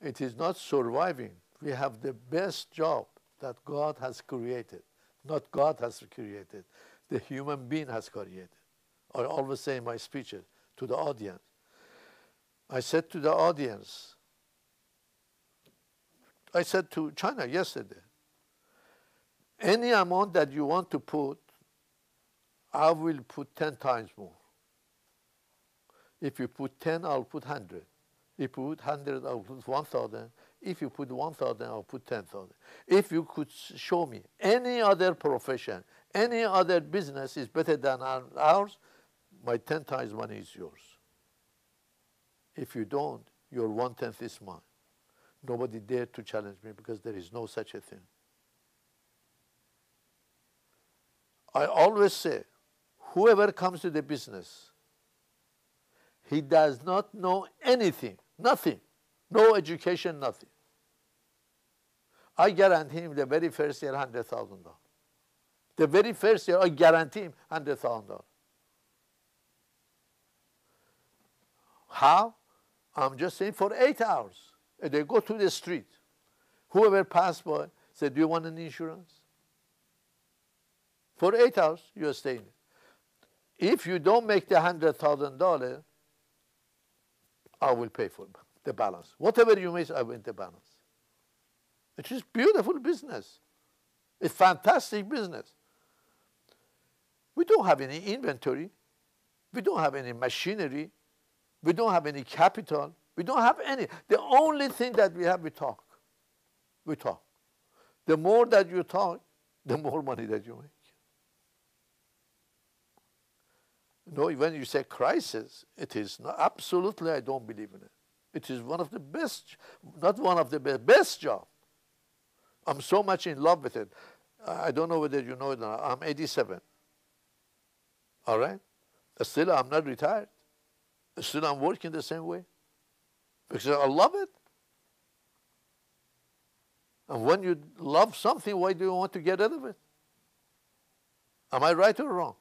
It is not surviving. We have the best job that God has created. Not God has created. The human being has created. I always say in my speeches to the audience. I said to the audience, I said to China yesterday, any amount that you want to put, I will put 10 times more. If you put 10, I'll put 100. If you put 100, I'll put uh, 1,000. If you put 1,000, I'll put 10,000. If you could show me any other profession, any other business is better than ours, my 10 times money is yours. If you don't, your one tenth is mine. Nobody dare to challenge me because there is no such a thing. I always say, whoever comes to the business, he does not know anything, nothing, no education, nothing. I guarantee him the very first year $100,000. The very first year, I guarantee him $100,000. How? I'm just saying for eight hours. They go to the street. Whoever passed by said, Do you want an insurance? For eight hours, you're staying. If you don't make the $100,000, I will pay for the balance. Whatever you make, I will the balance. It is beautiful business. It's fantastic business. We don't have any inventory. We don't have any machinery. We don't have any capital. We don't have any. The only thing that we have, we talk. We talk. The more that you talk, the more money that you make. No, when you say crisis, it is not, absolutely, I don't believe in it. It is one of the best, not one of the best, best job. I'm so much in love with it. I don't know whether you know it or not. I'm 87. All right? Still, I'm not retired. Still, I'm working the same way because I love it. And when you love something, why do you want to get rid of it? Am I right or wrong?